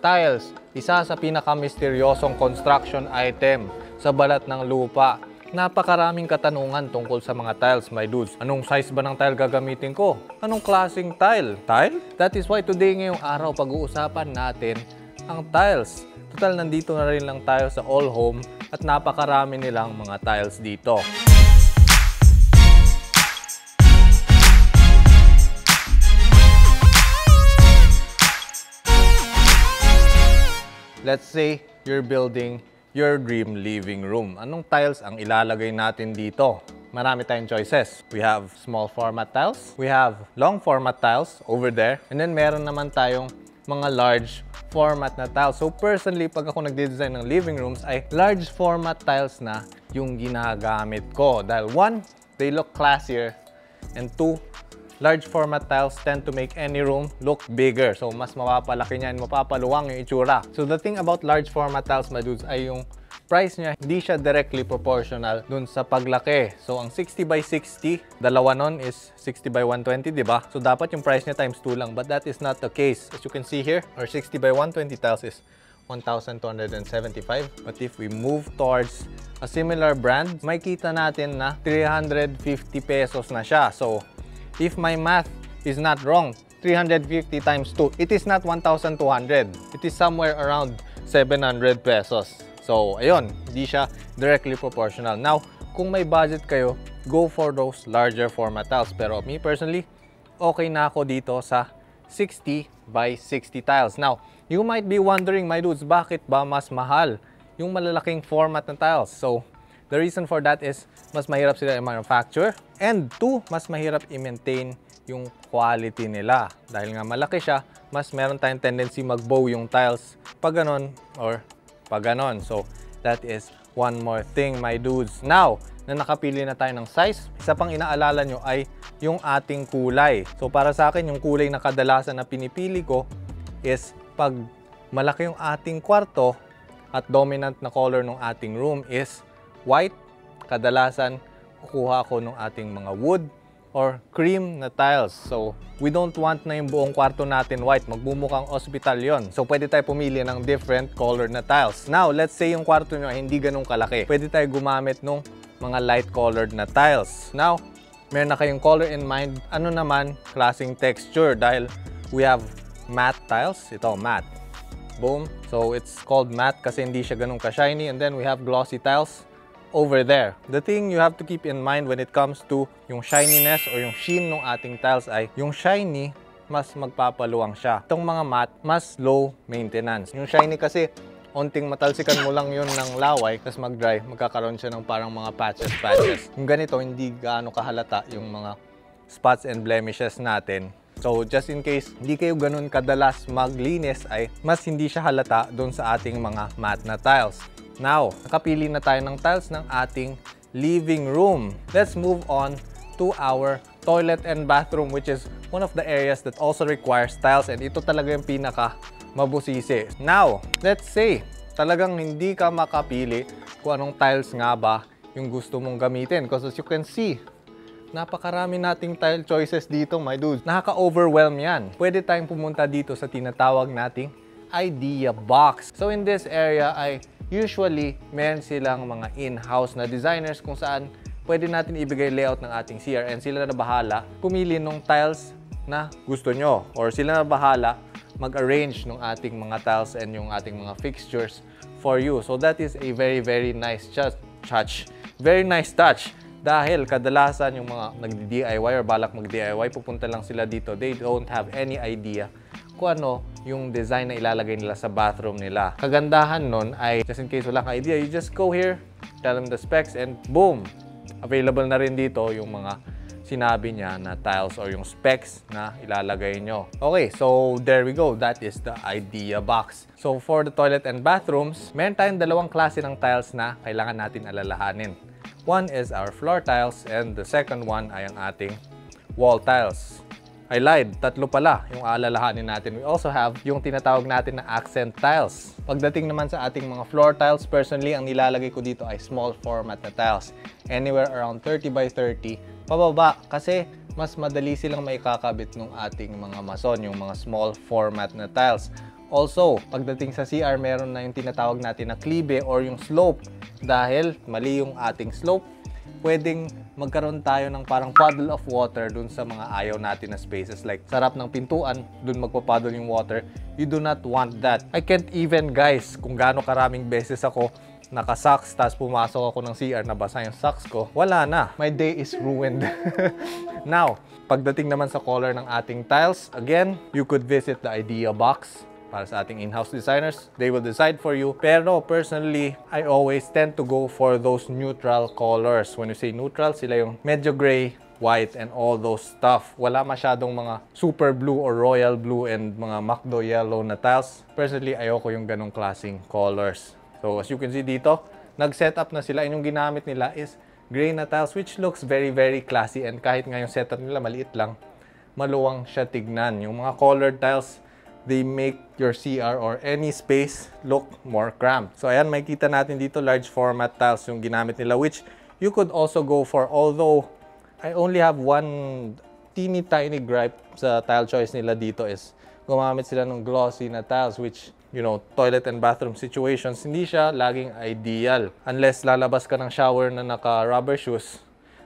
Tiles, isa sa pinaka-misteryosong construction item sa balat ng lupa. Napakaraming katanungan tungkol sa mga tiles, my dudes. Anong size ba ng tile gagamitin ko? Anong klaseng tile? Tile? That is why today ngayong araw pag-uusapan natin ang tiles. Total, nandito na rin lang tayo sa All Home at napakarami nilang mga tiles dito. Let's say you're building your dream living room. Anong tiles ang ilalagay natin dito? Marami tayong choices. We have small format tiles, we have long format tiles over there, and then meron naman tayong mga large format na tiles. So personally, pag ako nagde-design ng living rooms, ay large format tiles na yung ginagamit ko. Dahil one, they look classier, and two, large format tiles tend to make any room look bigger. So, mas mapapalaki niyan, mapapaluwang yung itsura. So, the thing about large format tiles, my dudes, ay yung price niya, hindi siya directly proportional dun sa paglaki. So, ang 60 by 60, dalawa nun is 60 by 120, di ba? So, dapat yung price niya times 2 lang. But that is not the case. As you can see here, our 60 by 120 tiles is 1,275. But if we move towards a similar brand, may kita natin na 350 pesos na siya. So, if my math is not wrong, 350 times 2, it is not 1,200. It is somewhere around 700 pesos. So, ayun, hindi siya directly proportional. Now, kung may budget kayo, go for those larger format tiles. Pero me personally, okay na ako dito sa 60 by 60 tiles. Now, you might be wondering, my dudes, bakit ba mas mahal yung malalaking format ng tiles? So, The reason for that is mas mahirap sila i-manufacture and two, mas mahirap i-maintain yung quality nila. Dahil nga malaki siya, mas meron tayong tendency mag-bow yung tiles pag ganon or pag ganon. So, that is one more thing, my dudes. Now, na nakapili na tayo ng size, isa pang inaalala nyo ay yung ating kulay. So, para sa akin, yung kulay na kadalasan na pinipili ko is pag malaki yung ating kwarto at dominant na color ng ating room is white, kadalasan kukuha ako ng ating mga wood or cream na tiles. So, we don't want na yung buong kwarto natin white. Magbumukhang hospital yon. So, pwede tayo pumili ng different color na tiles. Now, let's say yung kwarto nyo hindi ganun kalaki. Pwede tayo gumamit ng mga light colored na tiles. Now, meron na kayong color in mind. Ano naman, klaseng texture dahil we have matte tiles. Ito, matte. Boom. So, it's called matte kasi hindi siya ganun ka-shiny. And then, we have glossy tiles over there. The thing you have to keep in mind when it comes to yung shininess or yung sheen ng ating tiles ay yung shiny, mas magpapaluwang siya. Itong mga matte, mas low maintenance. Yung shiny kasi, onting matalsikan mo lang yun ng laway, tapos mag-dry, magkakaroon siya ng parang mga patches-patches. Yung ganito, hindi gaano kahalata yung mga spots and blemishes natin. So, just in case hindi kayo ganun kadalas maglinis ay mas hindi siya halata doon sa ating mga matte na tiles. Now, nakapili na tayo ng tiles ng ating living room. Let's move on to our toilet and bathroom which is one of the areas that also requires tiles and ito talaga yung pinaka mabusisi. Now, let's say talagang hindi ka makapili kung anong tiles nga ba yung gusto mong gamitin because as you can see, napakarami nating tile choices dito, my dudes. Nakaka-overwhelm yan. Pwede tayong pumunta dito sa tinatawag nating idea box. So in this area ay usually meron silang mga in-house na designers kung saan pwede natin ibigay layout ng ating CR and sila na bahala pumili ng tiles na gusto nyo or sila na bahala mag-arrange ng ating mga tiles and yung ating mga fixtures for you. So that is a very very nice touch. Very nice touch dahil kadalasan yung mga nagdi-DIY or balak mag-DIY, pupunta lang sila dito. They don't have any idea kung ano yung design na ilalagay nila sa bathroom nila. Kagandahan nun ay, just in case wala kang idea, you just go here, tell them the specs, and boom! Available na rin dito yung mga sinabi niya na tiles or yung specs na ilalagay nyo. Okay, so there we go. That is the idea box. So for the toilet and bathrooms, meron tayong dalawang klase ng tiles na kailangan natin alalahanin. One is our floor tiles and the second one ay ang ating wall tiles. I lied, tatlo pala yung aalalahanin natin. We also have yung tinatawag natin na accent tiles. Pagdating naman sa ating mga floor tiles, personally, ang nilalagay ko dito ay small format na tiles. Anywhere around 30 by 30, pababa. Kasi mas madali silang maikakabit ng ating mga mason, yung mga small format na tiles. Also, pagdating sa CR, meron na yung tinatawag natin na klibe or yung slope. Dahil mali yung ating slope, pwedeng magkaroon tayo ng parang puddle of water dun sa mga ayaw natin na spaces. Like, sarap ng pintuan, dun magpapaddle yung water. You do not want that. I can't even, guys, kung gaano karaming beses ako naka-socks, tapos pumasok ako ng CR, nabasa yung socks ko, wala na. My day is ruined. Now, pagdating naman sa color ng ating tiles, again, you could visit the idea box para sa ating in-house designers. They will decide for you. Pero personally, I always tend to go for those neutral colors. When you say neutral, sila yung medyo gray, white, and all those stuff. Wala masyadong mga super blue or royal blue and mga macdo yellow na tiles. Personally, ayoko yung ganong klaseng colors. So as you can see dito, nag-set up na sila. And yung ginamit nila is gray na tiles which looks very, very classy. And kahit nga yung setup nila maliit lang, maluwang siya tignan. Yung mga colored tiles, they make your CR or any space look more cramped. So ayan, makikita natin dito large format tiles yung ginamit nila which you could also go for although I only have one teeny tiny gripe sa tile choice nila dito is gumamit sila ng glossy na tiles which you know, toilet and bathroom situations, hindi siya laging ideal. Unless lalabas ka ng shower na naka rubber shoes,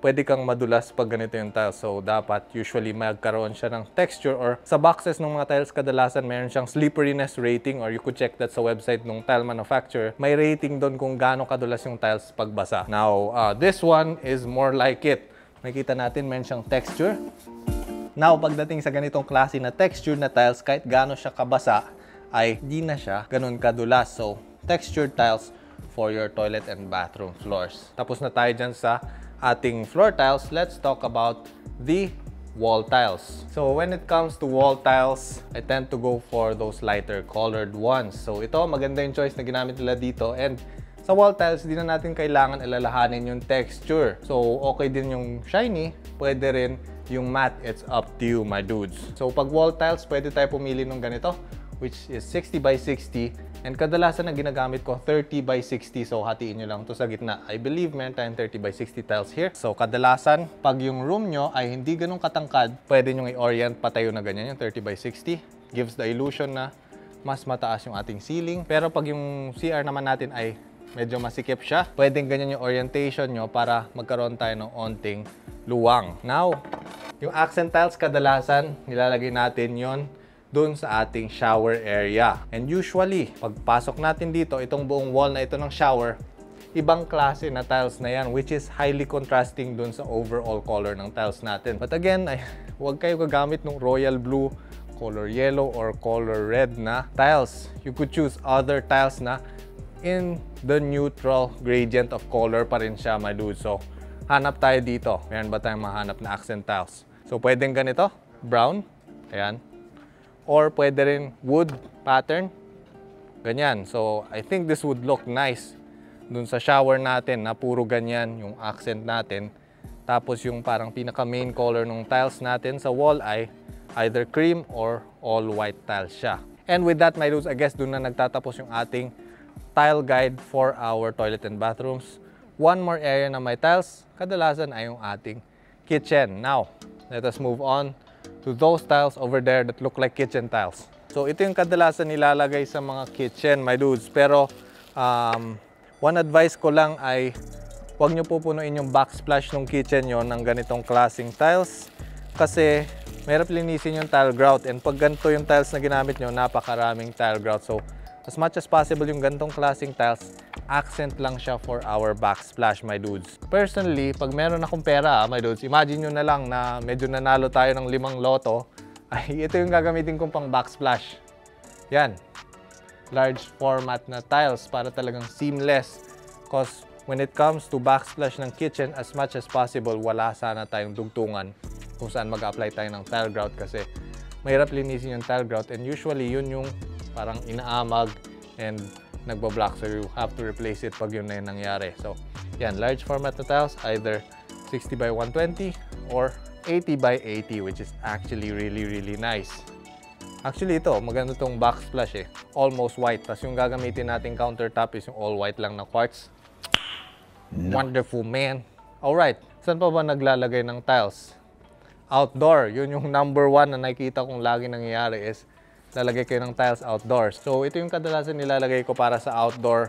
pwede kang madulas pag ganito yung tiles. So, dapat usually magkaroon siya ng texture or sa boxes ng mga tiles kadalasan meron siyang slipperiness rating or you could check that sa website ng tile manufacturer. May rating doon kung gaano kadulas yung tiles pagbasa. Now, uh, this one is more like it. Makita natin meron siyang texture. Now, pagdating sa ganitong klase na texture na tiles, kahit gaano siya kabasa, ay di na siya ganun kadulas. So, textured tiles for your toilet and bathroom floors. Tapos na tayo dyan sa ating floor tiles. Let's talk about the wall tiles. So, when it comes to wall tiles, I tend to go for those lighter colored ones. So, ito, maganda yung choice na ginamit nila dito. And sa wall tiles, di na natin kailangan alalahanin yung texture. So, okay din yung shiny. Pwede rin yung matte. It's up to you, my dudes. So, pag wall tiles, pwede tayo pumili ng ganito which is 60 by 60. And kadalasan na ginagamit ko 30 by 60. So, hatiin nyo lang to sa gitna. I believe meron tayong 30 by 60 tiles here. So, kadalasan, pag yung room nyo ay hindi ganun katangkad, pwede nyo i-orient patayo na ganyan yung 30 by 60. Gives the illusion na mas mataas yung ating ceiling. Pero pag yung CR naman natin ay medyo masikip siya, pwedeng ganyan yung orientation nyo para magkaroon tayo ng onting luwang. Now, yung accent tiles kadalasan, nilalagay natin yon dun sa ating shower area. And usually, pagpasok natin dito, itong buong wall na ito ng shower, ibang klase na tiles na yan, which is highly contrasting dun sa overall color ng tiles natin. But again, ay, huwag kayo gagamit ng royal blue, color yellow, or color red na tiles. You could choose other tiles na in the neutral gradient of color pa rin siya, my dude. So, hanap tayo dito. Meron ba tayong mahanap na accent tiles? So, pwedeng ganito, brown, ayan, or pwede rin wood pattern. Ganyan. So, I think this would look nice dun sa shower natin na puro ganyan yung accent natin. Tapos yung parang pinaka main color ng tiles natin sa wall ay either cream or all white tiles siya. And with that, my dudes, I guess dun na nagtatapos yung ating tile guide for our toilet and bathrooms. One more area na may tiles, kadalasan ay yung ating kitchen. Now, let us move on to those tiles over there that look like kitchen tiles. So ito yung kadalasan nilalagay sa mga kitchen, my dudes. Pero um, one advice ko lang ay huwag nyo pupunuin yung backsplash ng kitchen nyo ng ganitong klaseng tiles kasi mahirap linisin yung tile grout and pag ganito yung tiles na ginamit nyo, napakaraming tile grout. So as much as possible yung ganitong klaseng tiles, accent lang siya for our backsplash, my dudes. Personally, pag meron akong pera, my dudes, imagine nyo na lang na medyo nanalo tayo ng limang loto, ay ito yung gagamitin kong pang backsplash. Yan. Large format na tiles para talagang seamless. Cause when it comes to backsplash ng kitchen, as much as possible, wala sana tayong dugtungan kung saan mag-apply tayo ng tile grout kasi mahirap linisin yung tile grout and usually yun yung parang inaamag and nagbablock so you have to replace it pag yun na yung nangyari. So, yan, large format na tiles, either 60 by 120 or 80 by 80 which is actually really really nice. Actually ito, maganda tong backsplash eh. Almost white. Tapos yung gagamitin nating countertop is yung all white lang na quartz. Wonderful man. Alright, saan pa ba naglalagay ng tiles? Outdoor. Yun yung number one na nakikita kong lagi nangyayari is lalagay kayo ng tiles outdoors. So ito yung kadalasan nilalagay ko para sa outdoor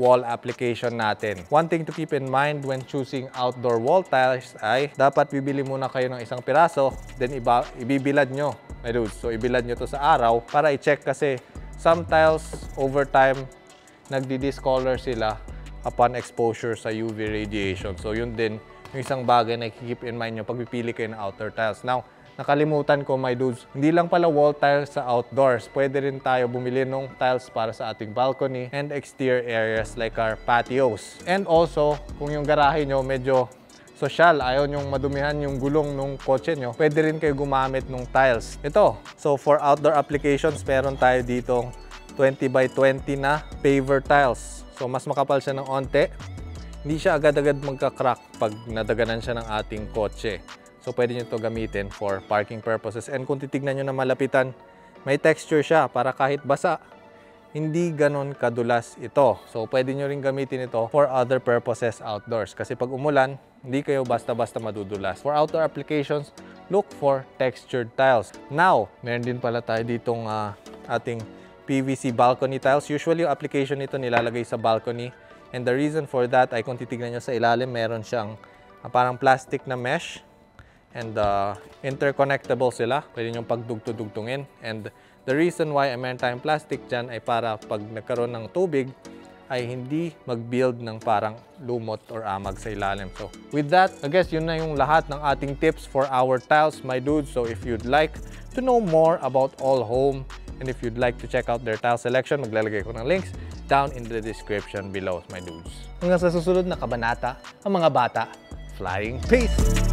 wall application natin. One thing to keep in mind when choosing outdoor wall tiles ay dapat bibili muna kayo ng isang piraso, then iba, ibibilad nyo, my dudes. So ibilad nyo to sa araw para i-check kasi some tiles over time nagdi-discolor sila upon exposure sa UV radiation. So yun din yung isang bagay na keep in mind nyo pag pipili kayo ng outdoor tiles. Now, nakalimutan ko my dudes, hindi lang pala wall tiles sa outdoors. Pwede rin tayo bumili ng tiles para sa ating balcony and exterior areas like our patios. And also, kung yung garahe nyo medyo social, ayaw nyong madumihan yung gulong ng kotse nyo, pwede rin kayo gumamit ng tiles. Ito, so for outdoor applications, meron tayo ditong 20 by 20 na paver tiles. So mas makapal siya ng onte. Hindi siya agad-agad magka-crack pag nadaganan siya ng ating kotse. So pwede nyo to gamitin for parking purposes. And kung titignan nyo na malapitan, may texture siya para kahit basa, hindi ganon kadulas ito. So pwede nyo rin gamitin ito for other purposes outdoors. Kasi pag umulan, hindi kayo basta-basta madudulas. For outdoor applications, look for textured tiles. Now, meron din pala tayo ditong ah, ating PVC balcony tiles. Usually, yung application nito nilalagay sa balcony. And the reason for that ay kung titignan nyo sa ilalim, meron siyang ah, parang plastic na mesh. And uh, interconnectable sila. Pwede nyo pagdugtudugtungin. And the reason why meron tayong plastic dyan ay para pag nagkaroon ng tubig, ay hindi mag-build ng parang lumot or amag sa ilalim. So, with that, I guess yun na yung lahat ng ating tips for our tiles, my dudes. So, if you'd like to know more about All Home and if you'd like to check out their tile selection, maglalagay ko ng links down in the description below, my dudes. Hanggang sa susunod na kabanata, ang mga bata, flying peace!